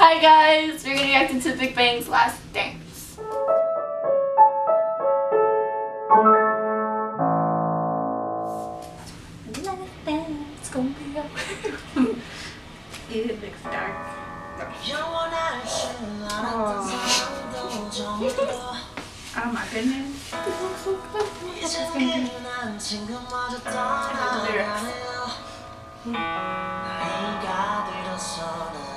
Hi guys, we're gonna react to Big Bang's Last Dance. Last dance gonna be up. it looks dark. Oh. oh my goodness. This so good. This gonna be.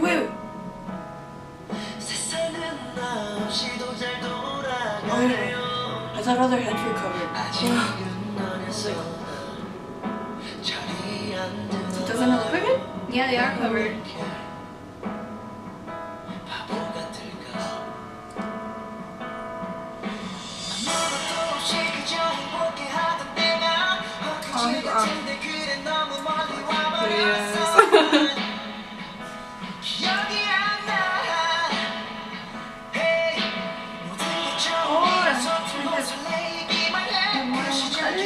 wait, wait. Oh, I thought all their heads were covered. Oh. Doesn't it look like it? Yeah, they are covered.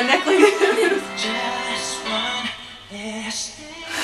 my neck like this.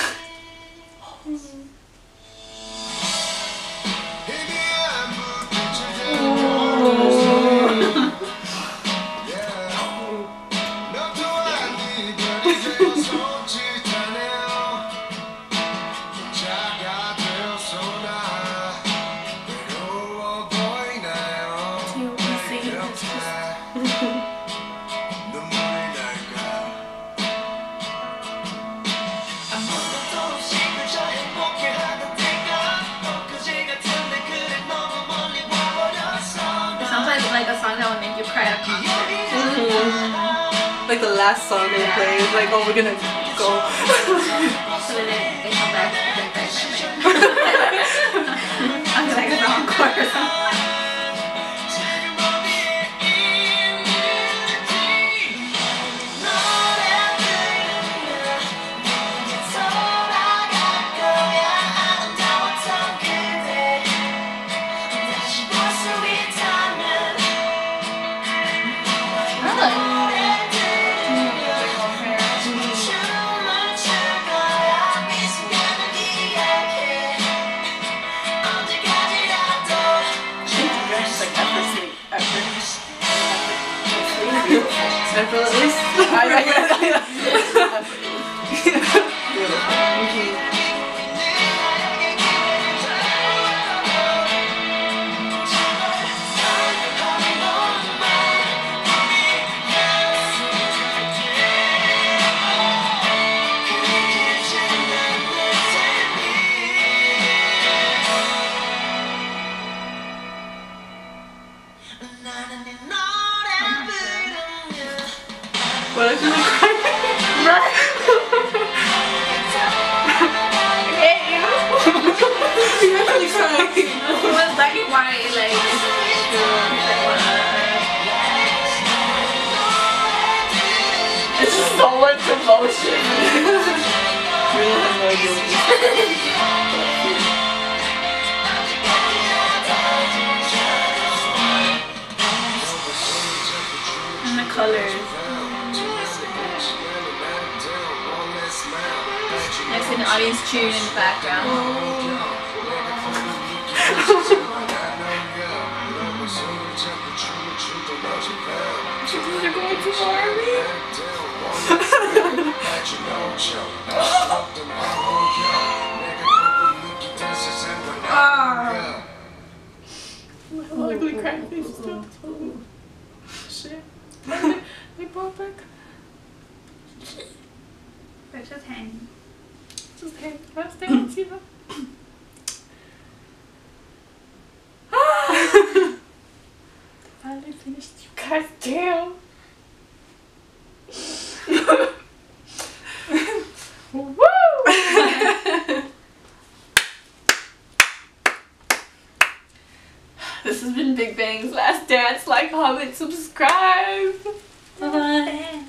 the last song they play. It's like, oh, we're gonna go. I feel at least. Na na na na what if you cry? She actually. It was and white, like. It's so much emotion. And the colors. Next an audience tune in the background. People are going to ugly face They brought back. Richard Hang the last dance, you know. Finally finished, you guys. Damn. Woo! this has been Big Bang's Last Dance. Like, comment, subscribe. Bye-bye.